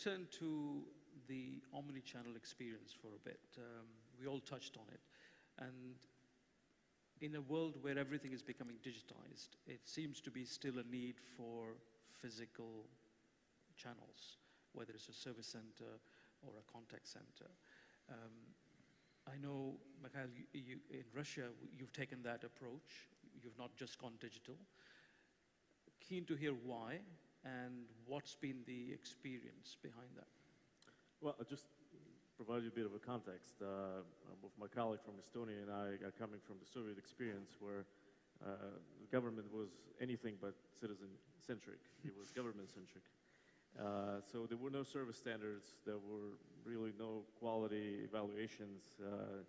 return to the omni-channel experience for a bit. Um, we all touched on it. And in a world where everything is becoming digitized, it seems to be still a need for physical channels, whether it's a service center or a contact center. Um, I know, Mikhail, you, you, in Russia, you've taken that approach. You've not just gone digital. Keen to hear why and what's been the experience behind that. Well, I'll just provide you a bit of a context. Uh, both my colleague from Estonia and I are coming from the Soviet experience where uh, the government was anything but citizen-centric. It was government-centric. Uh, so there were no service standards. There were really no quality evaluations. Uh,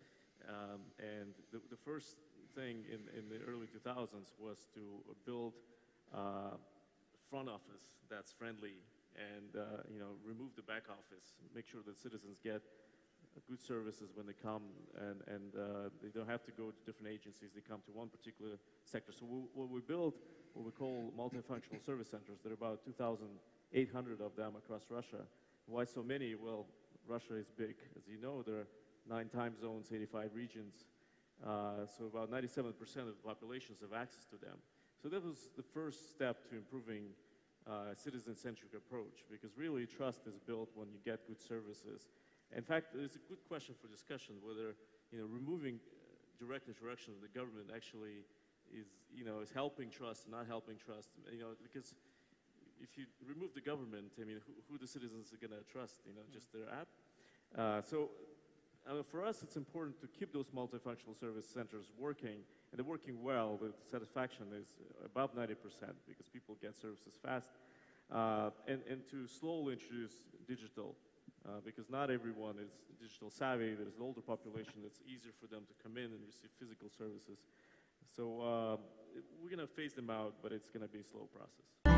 um, and the, the, first thing in, in, the early 2000s was to build uh, front office that's friendly and uh, you know remove the back office, make sure that citizens get good services when they come and, and uh, they don't have to go to different agencies, they come to one particular sector. So we, what we built, what we call multifunctional service centers, there are about 2,800 of them across Russia. Why so many? Well, Russia is big. As you know, there are nine time zones, 85 regions. Uh, so about 97% of the populations have access to them. So that was the first step to improving uh, citizen-centric approach because really trust is built when you get good services. In fact, it's a good question for discussion whether you know removing uh, direct interaction with the government actually is you know is helping trust, not helping trust. You know because if you remove the government, I mean, who, who the citizens are going to trust? You know, just their app. Uh, so uh, for us, it's important to keep those multifunctional service centers working and they're working well. The satisfaction is above 90% because people get services fast. Uh, and, and to slowly introduce digital uh, because not everyone is digital savvy. There's an older population that's easier for them to come in and receive physical services. So uh, we're going to phase them out, but it's going to be a slow process.